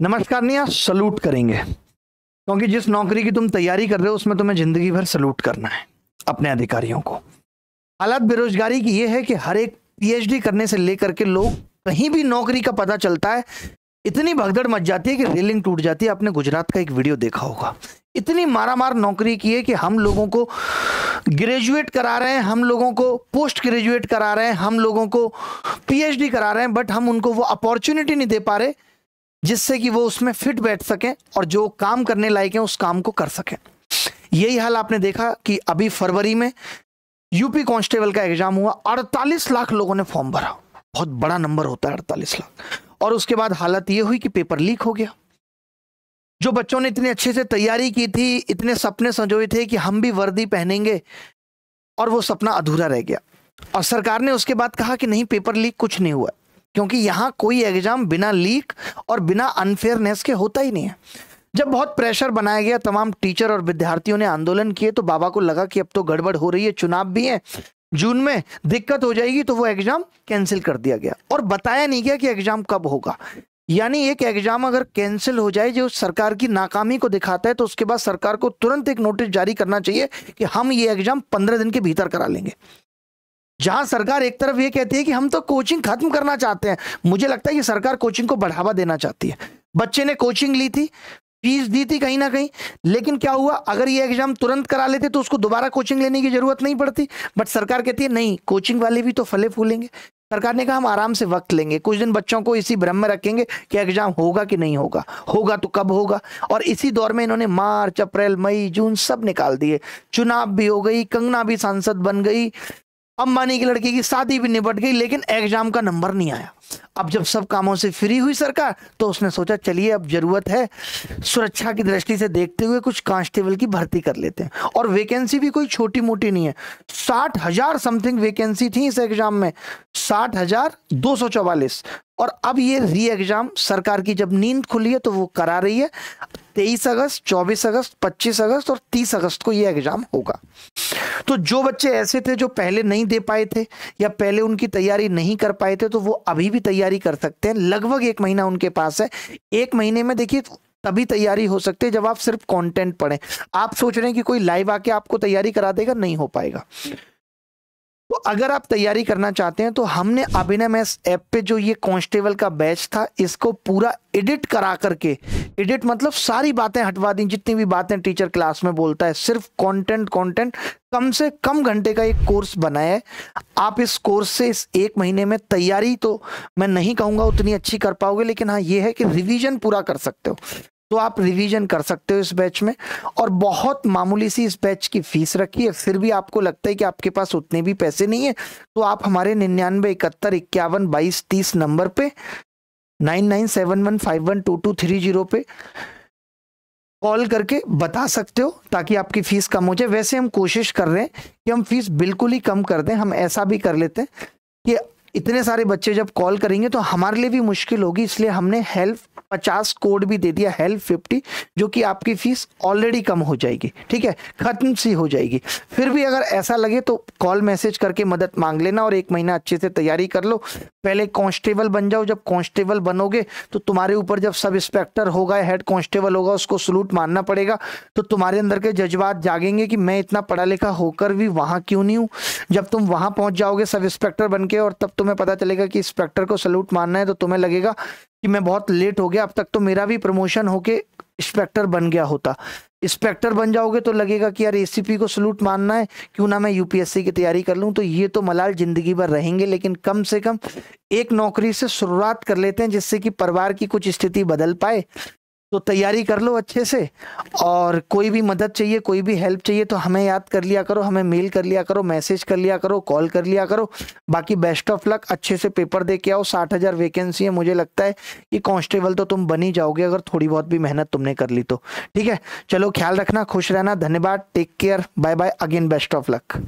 नमस्कार नहीं आप सलूट करेंगे। क्योंकि जिस नौकरी की तुम तैयारी कर रहे हो, उसमें तुम्हें ज़िंदगी भर सलूट करना है, अपने अधिकारियों को। हालात बेरोजगारी की यह है कि हर एक पीएचडी करने से लेकर के लोग, कहीं भी नौकरी का पता चलता है, इतनी भगदड़ मच जाती है कि रेलिंग टूट जाती है। आपने गुजरात का एक वीडियो देखा होगा। इतनी मारा मार नौकरी की है कि हम लोगों को ग्रेजुएट करा रहे हैं, हम लोगों को पोस्ट ग्रेजुएट करा रहे हैं, हम लोगों को पीएचडी करा रहे हैं, बट हम उनको वो अपॉर्चुनिटी नहीं दे पा रहे। जिससे कि वो उसमें फिट बैठ सकें और जो काम करने लायक हैं, उस काम को कर सकें। यही हाल आपने देखा कि अभी फरवरी में यूपी कांस्टेबल का एग्ज़ाम हुआ 48 लाख लोगों ने फॉर्म भरा। बहुत बड़ा नंबर होता है 48 लाख। और उसके बाद हालत ये हुई कि पेपर लीक हो गया। जो बच्चों ने इतने अच्छे से तैयारी की थी, इतने सपने संजोए थे कि हम भी वर्दी पहनेंगे और वो सपना अधूरा रह गया। और सरकार ने उसके बाद कहा कि नहीं पेपर लीक कुछ नहीं हुआ क्योंकि यहाँ कोई एग्ज़ाम बिना लीक और बिना अनफेयरनेस के होता ही नहीं है। जब बहुत प्रेशर बनाया गया, तमाम टीचर और विद्यार्थियों ने आंदोलन किए तो बाबा को लगा कि अब तो गड़बड़ हो रही है, चुनाव भी है, जून में दिक्कत हो जाएगी तो वो एग्ज़ाम कैंसिल कर दिया गया। और बताया नहीं गया कि एग्ज़ाम कब होगा। यानी एक एग्ज़ाम अगर कैंसिल हो जाए, जो सरकार की नाकामी को दिखाता है तो उसके बाद सरकार को तुरंत एक नोटिस जारी करना चाहिए कि हम ये एग्ज़ाम पंद्रह दिन के भीतर करा लेंगे। जहाँ सरकार एक तरफ़ ये कहती है कि हम तो कोचिंग खत्म करना चाहते हैं। मुझे लगता है कि सरकार कोचिंग को बढ़ावा देना चाहती है। बच्चे ने कोचिंग ली थी फ़ीस दी थी कहीं ना कहीं, लेकिन क्या हुआ? अगर ये एग्ज़ाम तुरंत करा लेते तो उसको दोबारा कोचिंग लेने की ज़रूरत नहीं पड़ती। बट सरकार कहती है, नहीं कोचिंग वाले भी तो फले फूलेंगे। सरकार ने कहा, हम आराम से वक्त लेंगे। कुछ दिन बच्चों को इसी भ्रम में रखेंगे कि एग्ज़ाम होगा कि नहीं होगा। होगा तो कब होगा? और इसी दौर में इन्होंने मार्च, अप्रैल, मई, जून सब निकाल दिए। चुनाव भी हो गई, कंगना भी सांसद बन गई। अंबानी की लड़की की शादी भी निपट गई, लेकिन एग्ज़ाम का नंबर नहीं आया। अब जब सब कामों से फ्री हुई सरकार तो उसने सोचा, चलिए, अब ज़रूरत है सुरक्षा की दृष्टि से देखते हुए कुछ कांस्टेबल की भर्ती कर लेते हैं। और वैकेंसी भी कोई छोटी मोटी नहीं है। साठ हज़ार समथिंग वैकेंसी थी इस एग्ज़ाम में। साठ हज़ार दो सौ चौवालीस। और अब ये री एग्ज़ाम सरकार की जब नींद खुली है तो वो करा रही है। तेईस अगस्त, चौबीस अगस्त, पच्चीस अगस्त और तीस अगस्त को ये एग्ज़ाम होगा। तो जो बच्चे ऐसे थे जो पहले नहीं दे पाए थे या पहले उनकी तैयारी नहीं कर पाए थे तो वो अभी भी तैयारी कर सकते हैं। लगभग एक महीना उनके पास है। एक महीने में देखिए, तभी तैयारी हो सकती है जब आप सिर्फ़ कंटेंट पढ़ें। आप सोच रहे हैं कि कोई लाइव आके आपको तैयारी करा देगा, नहीं हो पाएगा। अगर आप तैयारी करना चाहते हैं तो हमने अभिनय मैस ऐप पे जो ये कांस्टेबल का बैच था, इसको पूरा एडिट करा करके, एडिट मतलब सारी बातें हटवा दी, जितनी भी बातें टीचर क्लास में बोलता है, सिर्फ़ कंटेंट कंटेंट कम से कम घंटे का एक कोर्स बनाया है। आप इस कोर्स से इस एक महीने में तैयारी तो मैं नहीं कहूँगा उतनी अच्छी कर पाओगे, लेकिन हाँ ये है कि रिवीजन पूरा कर सकते हो। तो आप रिवीजन कर सकते हो इस बैच में। और बहुत मामूली सी इस बैच की फ़ीस रखी है। फिर भी आपको लगता है कि आपके पास उतने भी पैसे नहीं है तो आप हमारे निन्यानवे, इकहत्तर, इक्यावन, बाईस, तीस नंबर पे nine nine seven one five one two two three zero पे कॉल करके बता सकते हो, ताकि आपकी फ़ीस कम हो जाए। वैसे हम कोशिश कर रहे हैं कि हम फ़ीस बिल्कुल ही कम कर दें। हम ऐसा भी कर लेते हैं कि इतने सारे बच्चे जब कॉल करेंगे तो हमारे लिए भी मुश्किल होगी, इसलिए हमने हेल्प पचास कोड भी दे दिया हेल्प फिफ्टी जो कि आपकी फ़ीस ऑलरेडी कम हो जाएगी। ठीक है? खत्म सी हो जाएगी। फिर भी अगर ऐसा लगे तो कॉल मैसेज करके मदद मांग लेना और एक महीना अच्छे से तैयारी कर लो। पहले कांस्टेबल बन जाओ। जब कांस्टेबल बनोगे तो तुम्हारे ऊपर जब सब इंस्पेक्टर होगा हेड कांस्टेबल होगा, उसको सलूट मानना पड़ेगा। तो तुम्हारे अंदर के जज्बात जागेंगे कि मैं इतना पढ़ा लिखा होकर भी वहाँ क्यों नहीं हूँ? जब तुम वहाँ पहुँच जाओगे सब इंस्पेक्टर बन के और तब तुम्हें पता चलेगा कि इंस्पेक्टर को सलूट मानना है तो तुम्हें लगेगा कि मैं बहुत लेट हो गया, अब तक तो मेरा भी प्रमोशन होके इंस्पेक्टर बन गया होता। इंस्पेक्टर बन जाओगे तो लगेगा कि यार एसीपी को सलूट मानना है, क्यों ना मैं यूपीएससी की तैयारी कर लूँ? तो ये तो मलाल ज़िंदगी भर रहेंगे, लेकिन कम से कम एक नौकरी से शुरुआत कर लेते हैं जिससे कि परिवार की कुछ स्थिति बदल पाए। तो तैयारी कर लो अच्छे से। और कोई भी मदद चाहिए, कोई भी हेल्प चाहिए तो हमें याद कर लिया करो, हमें मेल कर लिया करो मैसेज कर लिया करो कॉल कर लिया करो। बाकी बेस्ट ऑफ़ लक अच्छे से पेपर दे के आओ। साठ हज़ार वैकेंसी है, मुझे लगता है कि कांस्टेबल तो तुम बन जाओगे अगर थोड़ी बहुत भी मेहनत तुमने कर ली तो। ठीक है, चलो ख्याल रखना, खुश रहना, धन्यवाद take care bye bye again best of luck